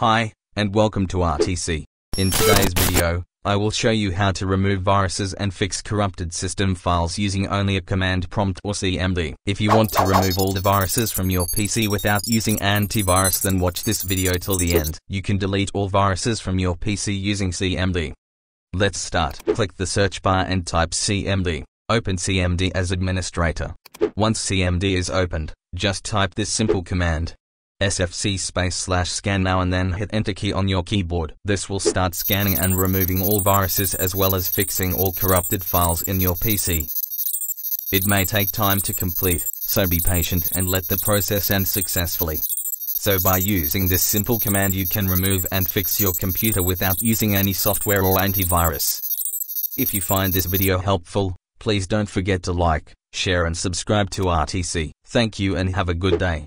Hi, and welcome to RTC. In today's video, I will show you how to remove viruses and fix corrupted system files using only a command prompt or CMD. If you want to remove all the viruses from your PC without using antivirus then watch this video till the end. You can delete all viruses from your PC using CMD. Let's start. Click the search bar and type CMD. Open CMD as administrator. Once CMD is opened, just type this simple command. SFC space slash scan now and then hit enter key on your keyboard. This will start scanning and removing all viruses as well as fixing all corrupted files in your PC. It may take time to complete, so be patient and let the process end successfully. So by using this simple command you can remove and fix your computer without using any software or antivirus. If you find this video helpful, please don't forget to like, share and subscribe to RTC. Thank you and have a good day.